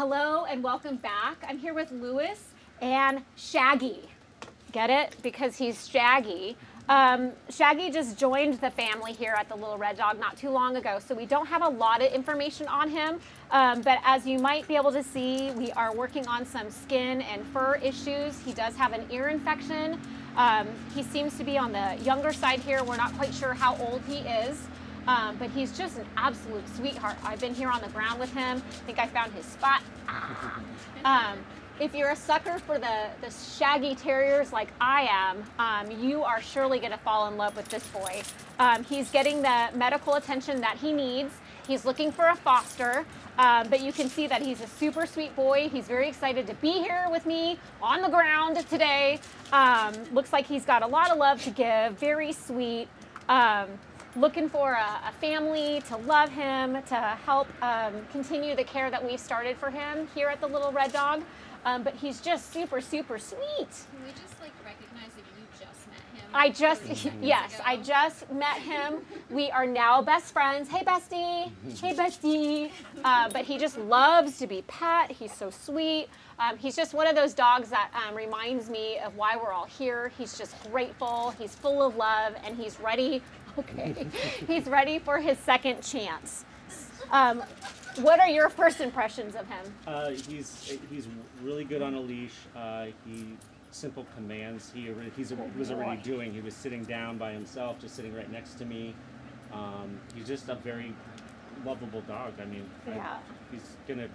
Hello and welcome back. I'm here with Lewis and Shaggy. Get it? Because he's Shaggy. Um, Shaggy just joined the family here at the Little Red Dog not too long ago, so we don't have a lot of information on him. Um, but as you might be able to see, we are working on some skin and fur issues. He does have an ear infection. Um, he seems to be on the younger side here. We're not quite sure how old he is. Um, but he's just an absolute sweetheart. I've been here on the ground with him. I think I found his spot. Ah. Um, if you're a sucker for the, the shaggy terriers like I am, um, you are surely going to fall in love with this boy. Um, he's getting the medical attention that he needs. He's looking for a foster, um, but you can see that he's a super sweet boy. He's very excited to be here with me on the ground today. Um, looks like he's got a lot of love to give, very sweet. Um, looking for a, a, family to love him, to help um, continue the care that we've started for him here at the Little Red Dog. Um, but he's just super, super sweet. Can we just like recognize that you just? I just, yes? I just met him. We are now best friends. Hey, bestie. hey, bestie. Uh, but he just loves to be pet. He's so sweet. Um, he's just one of those dogs that um, reminds me of why we're all here. He's just grateful. He's full of love, and he's ready. Okay, he's ready for his second chance. Um, what are your first impressions of him? Uh, he's he's really good on a leash. Uh, he simple commands. He he's was already doing. He was sitting down by himself, just sitting right next to me. Um, he's just a very lovable dog. I mean, yeah. I, he's gonna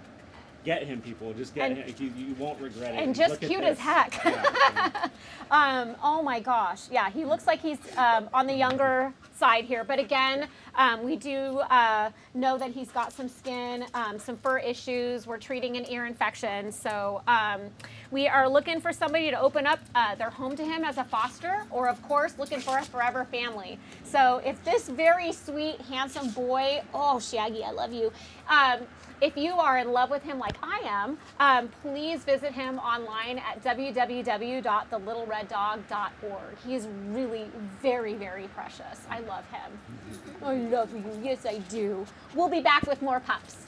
get him, people. Just get and, him. You, you won't regret it. And just cute as heck. Yeah. um, oh my gosh. Yeah, he looks like he's um, on the younger side here. But again, um, we do uh, know that he's got some skin, um, some fur issues. We're treating an ear infection. So um, we are looking for somebody to open up uh, their home to him as a foster, or of course, looking for a forever family. So if this very sweet, handsome boy, oh, Shaggy, I love you. Um, if you are in love with him like I am, um, please visit him online at www.thelittlereddog.org. He is really very, very precious. I love him. Oh, I love you. Yes, I do. We'll be back with more pups.